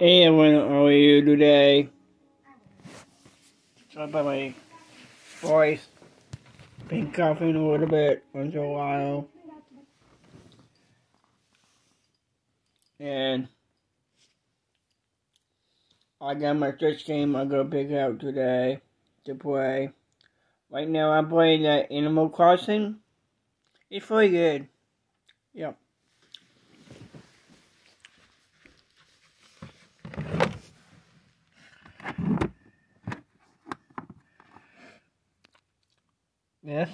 Hey everyone, how are you today? Sorry about my voice. Been coughing a little bit once a while. And I got my first game I'm gonna pick out today to play. Right now I'm playing that Animal Crossing. It's really good. Yep. Yes.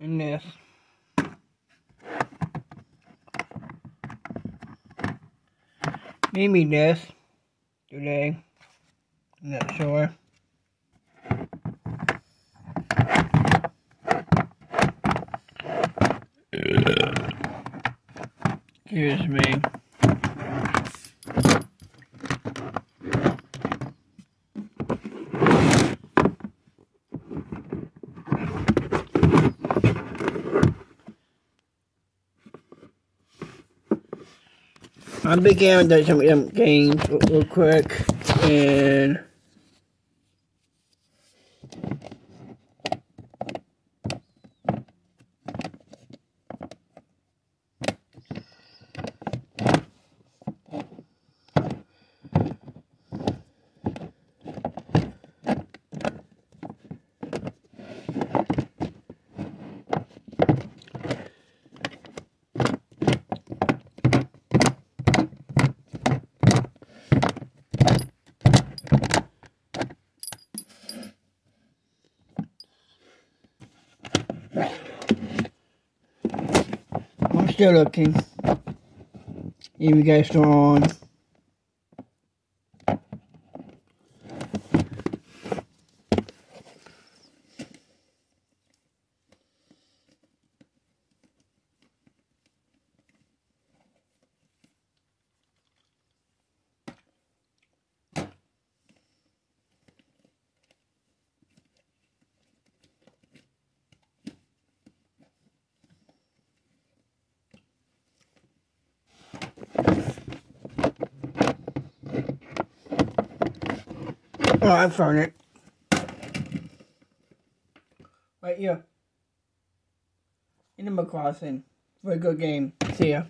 And this. Maybe this today. I'm not sure. Excuse me. I began to some um, games real quick and I'm still looking. You guys on. Oh, I found it. Right here. Animal Crossing. Very good game. See ya.